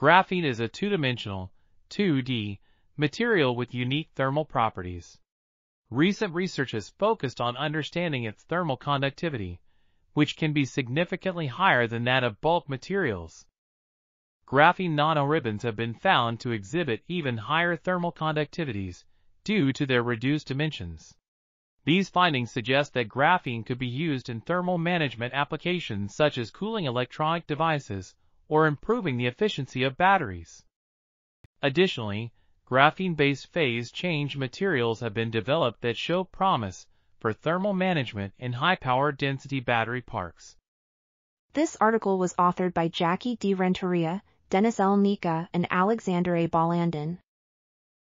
Graphene is a two-dimensional, 2D, material with unique thermal properties. Recent research has focused on understanding its thermal conductivity, which can be significantly higher than that of bulk materials. Graphene nanoribbons have been found to exhibit even higher thermal conductivities due to their reduced dimensions. These findings suggest that graphene could be used in thermal management applications such as cooling electronic devices or improving the efficiency of batteries. Additionally, graphene-based phase change materials have been developed that show promise for thermal management in high-power density battery parks. This article was authored by Jackie D. Renteria, Denis L. Nika, and Alexander A. Balandin.